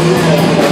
Música